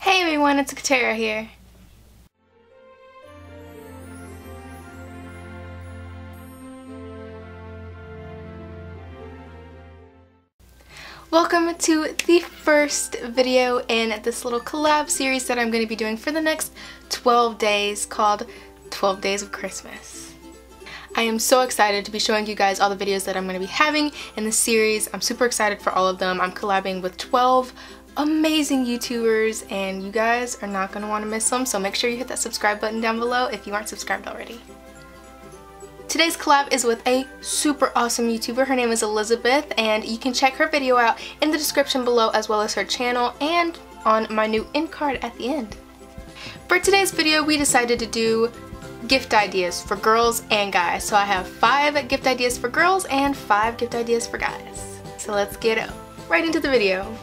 Hey everyone, it's Katara here. Welcome to the first video in this little collab series that I'm going to be doing for the next 12 days called 12 Days of Christmas. I am so excited to be showing you guys all the videos that I'm going to be having in the series. I'm super excited for all of them. I'm collabing with 12 amazing YouTubers and you guys are not going to want to miss them so make sure you hit that subscribe button down below if you aren't subscribed already. Today's collab is with a super awesome YouTuber. Her name is Elizabeth and you can check her video out in the description below as well as her channel and on my new end card at the end. For today's video we decided to do gift ideas for girls and guys. So I have five gift ideas for girls and five gift ideas for guys. So let's get right into the video.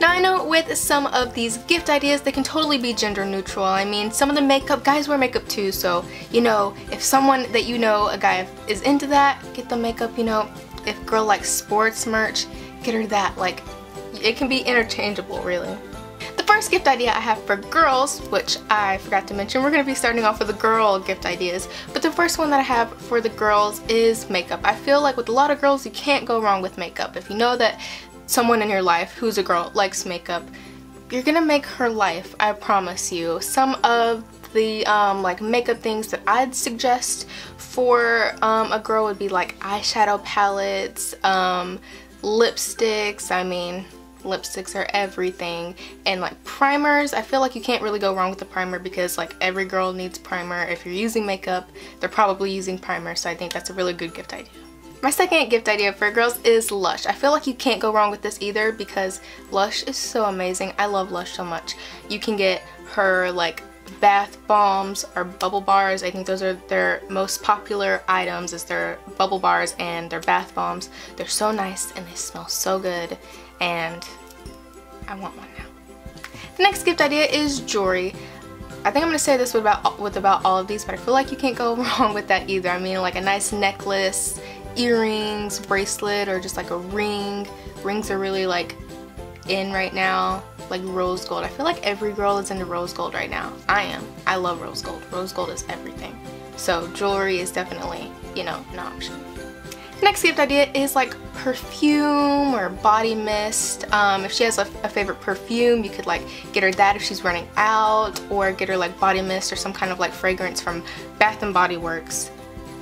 Now I know with some of these gift ideas they can totally be gender neutral. I mean some of the makeup, guys wear makeup too so you know if someone that you know, a guy is into that, get the makeup, you know, if girl likes sports merch, get her that. Like it can be interchangeable really. The first gift idea I have for girls, which I forgot to mention, we're going to be starting off with the girl gift ideas, but the first one that I have for the girls is makeup. I feel like with a lot of girls you can't go wrong with makeup. If you know that someone in your life who's a girl likes makeup, you're gonna make her life, I promise you. Some of the um, like makeup things that I'd suggest for um, a girl would be like eyeshadow palettes, um, lipsticks, I mean lipsticks are everything and like primers. I feel like you can't really go wrong with the primer because like every girl needs primer. If you're using makeup they're probably using primer so I think that's a really good gift idea my second gift idea for girls is Lush. I feel like you can't go wrong with this either because Lush is so amazing. I love Lush so much. You can get her like bath bombs or bubble bars. I think those are their most popular items is their bubble bars and their bath bombs. They're so nice and they smell so good and I want one now. The next gift idea is jewelry. I think I'm going to say this with about, with about all of these, but I feel like you can't go wrong with that either. I mean, like a nice necklace, earrings, bracelet, or just like a ring. Rings are really like in right now, like rose gold. I feel like every girl is into rose gold right now. I am. I love rose gold. Rose gold is everything. So jewelry is definitely, you know, an option. Next gift idea is like perfume or body mist. Um, if she has a, a, favorite perfume, you could like get her that if she's running out or get her like body mist or some kind of like fragrance from Bath & Body Works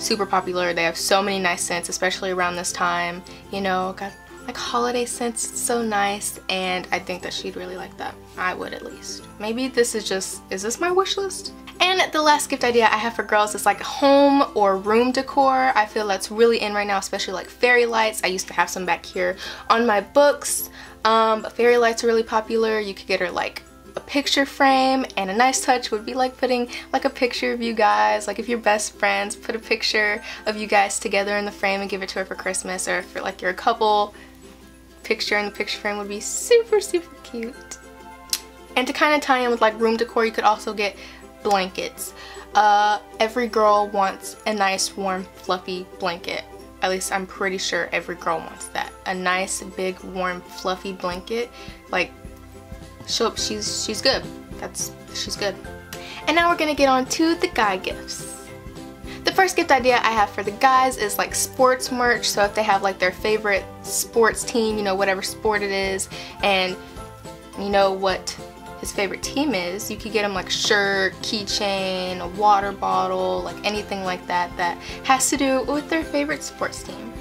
super popular. They have so many nice scents, especially around this time. You know, got like holiday scents, so nice, and I think that she'd really like that. I would at least. Maybe this is just, is this my wish list? And the last gift idea I have for girls is like home or room decor. I feel that's really in right now, especially like fairy lights. I used to have some back here on my books. Um, but fairy lights are really popular. You could get her like a picture frame and a nice touch would be like putting like a picture of you guys like if you're best friends put a picture of you guys together in the frame and give it to her for Christmas or for like you're a couple picture in the picture frame would be super super cute. And to kind of tie in with like room decor you could also get blankets. Uh, every girl wants a nice warm fluffy blanket. At least I'm pretty sure every girl wants that. A nice big warm fluffy blanket like she'll, she's, she's good. That's, she's good. And now we're gonna get on to the guy gifts. The first gift idea I have for the guys is like sports merch. So if they have like their favorite sports team, you know, whatever sport it is, and you know what his favorite team is, you could get him like shirt, keychain, a water bottle, like anything like that that has to do with their favorite sports team.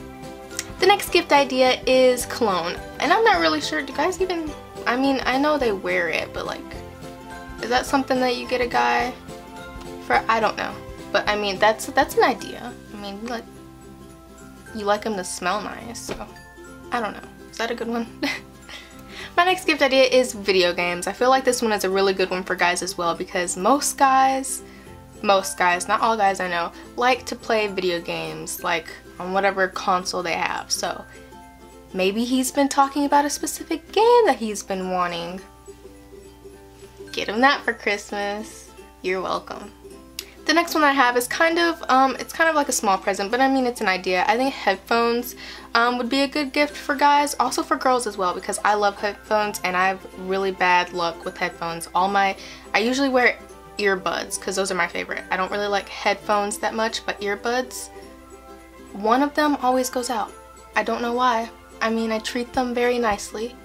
The next gift idea is cologne. And I'm not really sure, do guys even I mean, I know they wear it, but like, is that something that you get a guy for? I don't know. But I mean, that's that's an idea. I mean, like, you like them to smell nice, so I don't know. Is that a good one? My next gift idea is video games. I feel like this one is a really good one for guys as well because most guys, most guys, not all guys I know, like to play video games like on whatever console they have. So Maybe he's been talking about a specific game that he's been wanting. Get him that for Christmas. You're welcome. The next one I have is kind of, um, it's kind of like a small present, but I mean it's an idea. I think headphones um, would be a good gift for guys, also for girls as well, because I love headphones and I have really bad luck with headphones. All my, I usually wear earbuds because those are my favorite. I don't really like headphones that much, but earbuds, one of them always goes out. I don't know why. I mean, I treat them very nicely,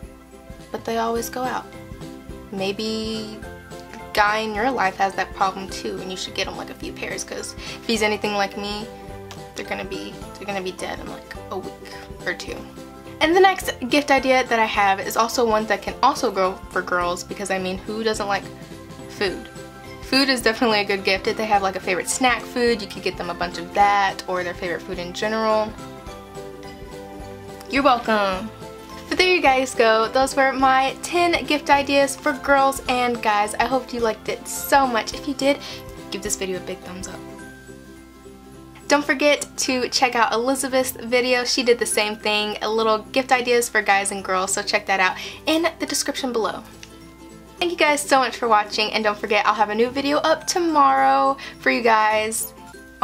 but they always go out. Maybe guy in your life has that problem too and you should get him like a few pairs because if he's anything like me they're gonna be they're gonna be dead in like a week or two. And the next gift idea that I have is also one that can also go for girls because I mean who doesn't like food? Food is definitely a good gift. If they have like a favorite snack food you could get them a bunch of that or their favorite food in general you're welcome but there you guys go. Those were my 10 gift ideas for girls and guys. I hope you liked it so much. If you did, give this video a big thumbs up. Don't forget to check out Elizabeth's video. She did the same thing, a little gift ideas for guys and girls, so check that out in the description below. Thank you guys so much for watching, and don't forget I'll have a new video up tomorrow for you guys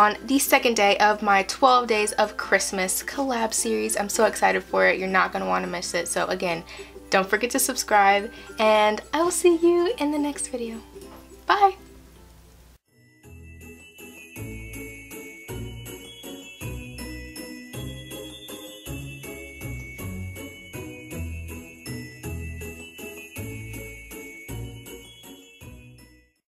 on the second day of my 12 Days of Christmas collab series. I'm so excited for it. You're not going to want to miss it. So again, don't forget to subscribe and I will see you in the next video. Bye!